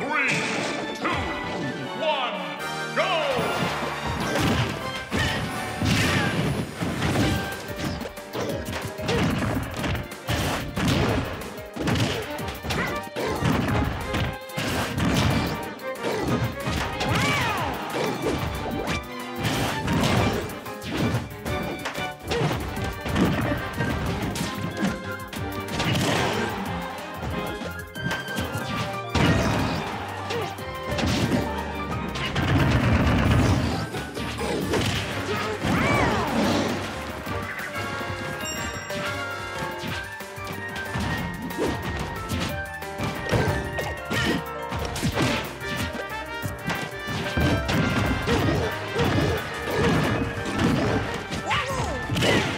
three, Yeah.